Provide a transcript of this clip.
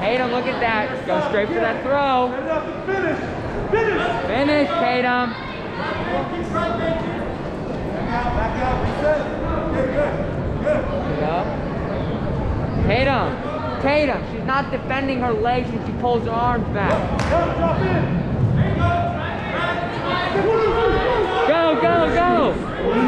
Tatum, look at that. Go straight for that throw. Finish. Finish. Finish, Tatum. Back out, back out. Good, good, good. Tatum. Tatum, she's not defending her legs and she pulls her arms back. Go.